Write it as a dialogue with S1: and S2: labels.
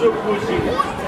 S1: jogo hoje.